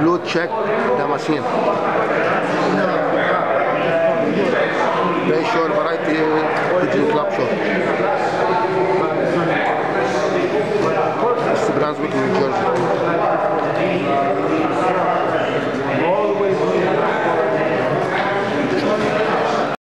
Blue check, dama Very short variety, pigeon club short. East Brunswick, New Jersey.